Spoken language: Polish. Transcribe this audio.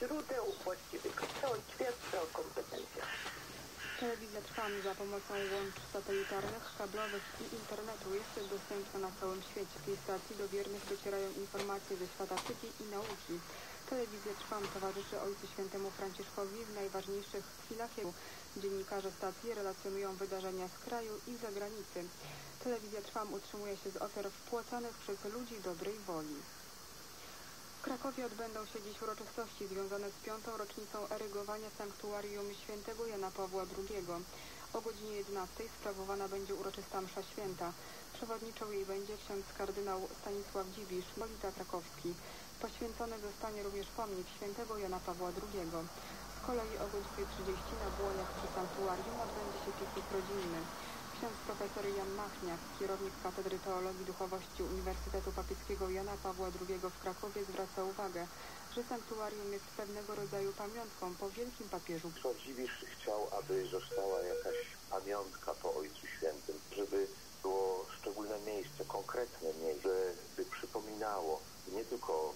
źródeł właściwych ksiąg świadczy o kompetencjach. Telewizja Trwam za pomocą łącz satelitarnych, kablowych i internetu jest dostępna na całym świecie. Z tej stacji do wiernych docierają informacje ze świata sztuki i nauki. Telewizja Trwam towarzyszy Ojcu Świętemu Franciszkowi w najważniejszych chwilach jego. Dziennikarze stacji relacjonują wydarzenia z kraju i zagranicy. Telewizja Trwam utrzymuje się z ofiar wpłacanych przez ludzi dobrej woli. Krakowie odbędą się dziś uroczystości związane z piątą rocznicą erygowania sanktuarium świętego Jana Pawła II. O godzinie 11 sprawowana będzie uroczysta msza święta. Przewodniczą jej będzie ksiądz kardynał Stanisław Dziwisz, Molita Krakowski. Poświęcony zostanie również pomnik świętego Jana Pawła II. Z kolei o godzinie 30 na Błoniach przy sanktuarium odbędzie się piknik rodzinny. Ksiądz profesor Jan Machniak, kierownik Katedry Teologii Duchowości Uniwersytetu Papieskiego Jana Pawła II w Krakowie zwraca uwagę, że sanktuarium jest pewnego rodzaju pamiątką po wielkim papieżu. Ksiądz Dziwisz chciał, aby została jakaś pamiątka po Ojcu Świętym, żeby było szczególne miejsce, konkretne miejsce, by przypominało nie tylko